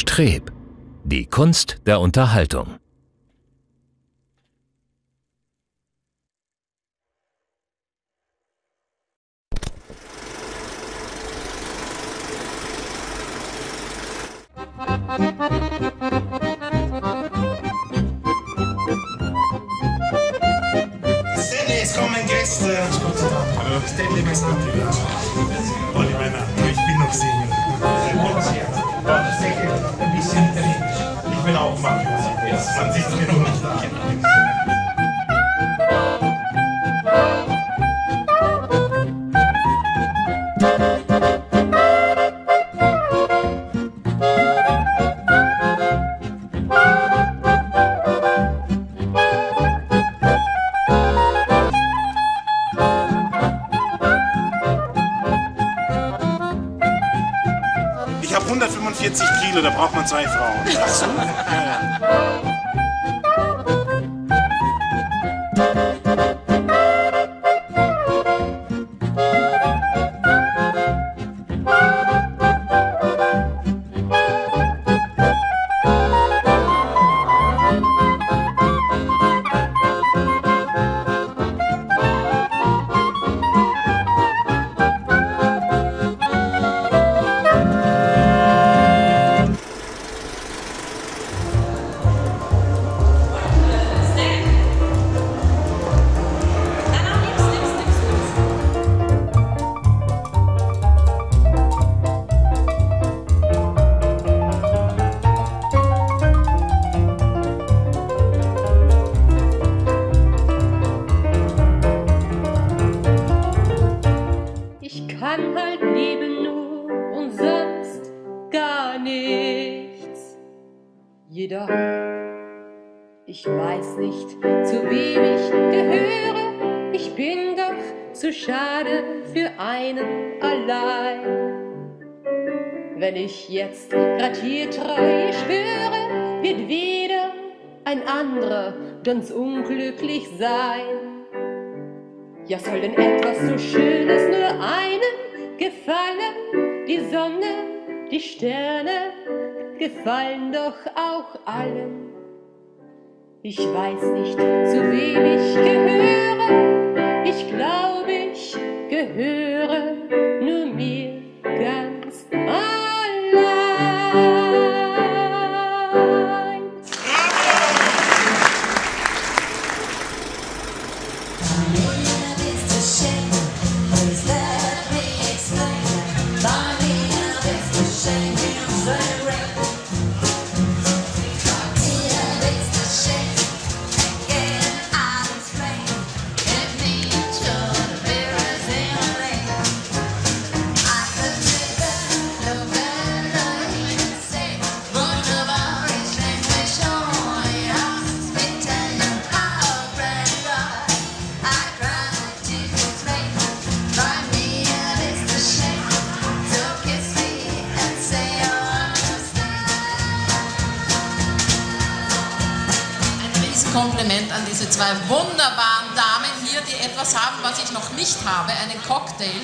Streb. Die Kunst der Unterhaltung. Stanley, es kommen Gäste. Hallo. Stanley, was kommt wieder? 20 Minuten. Ich habe 145 Kilo, da braucht man zwei Frauen. Weißt du? ja. Gar nichts. Jedoch, ich weiß nicht, zu wem ich gehöre. Ich bin doch zu schade für einen allein. Wenn ich jetzt grad hier Treue schwöre, wird wieder ein anderer ganz unglücklich sein. Ja, soll denn etwas so Schönes nur einem gefallen? Die Sonne, die Sterne gefallen doch auch allen. Ich weiß nicht, zu wem ich gehöre. Ich glaube, ich gehöre nur mir ganz allein. Ein Riesenkompliment an diese zwei wunderbaren Damen hier, die etwas haben, was ich noch nicht habe, einen Cocktail.